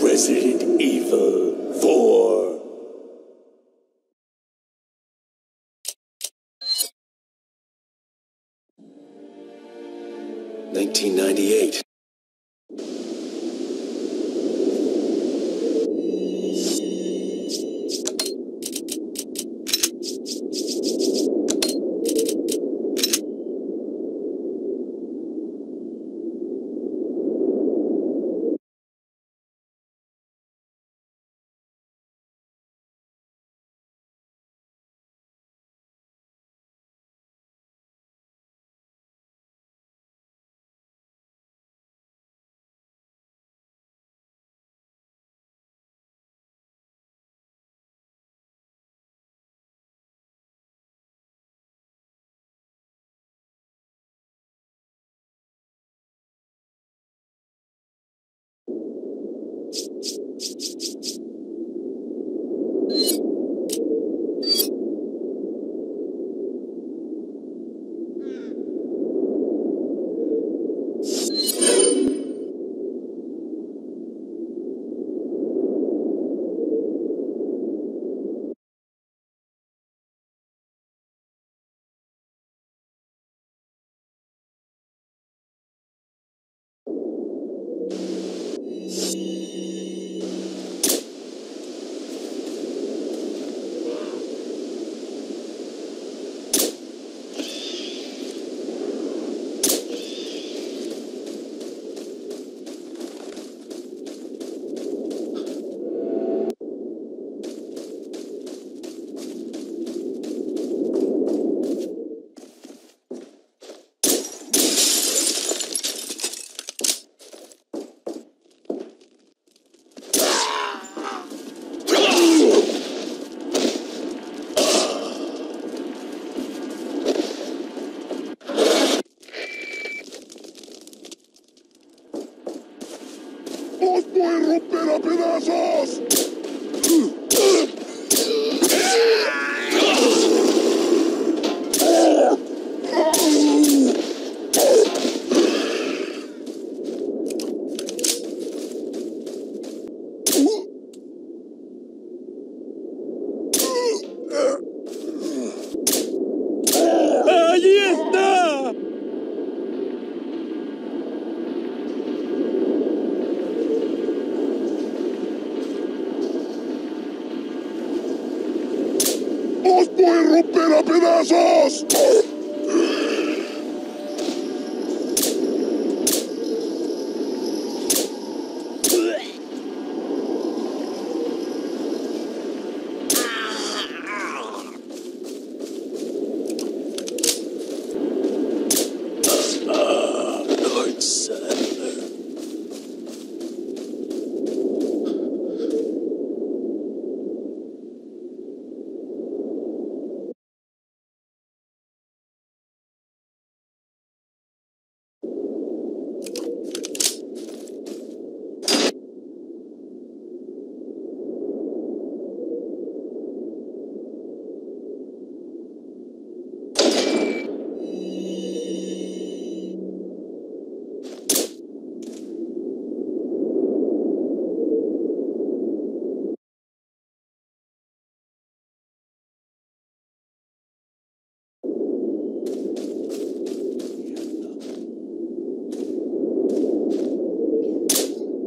Resident Evil 4. Nineteen ninety eight. ¡Os voy a romper a pedazos! Voy a romper a pedazos!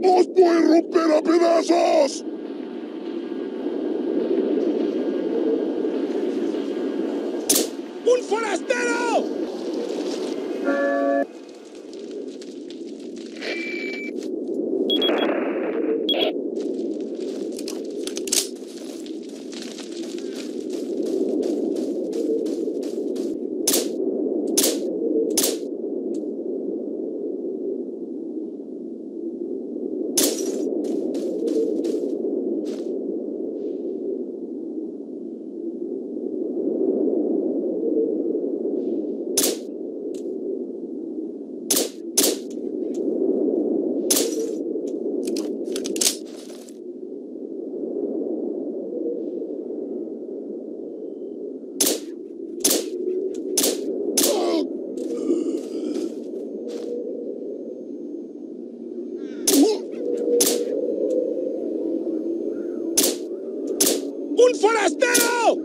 ¡Os voy a romper a pedazos! ¡Un forastero!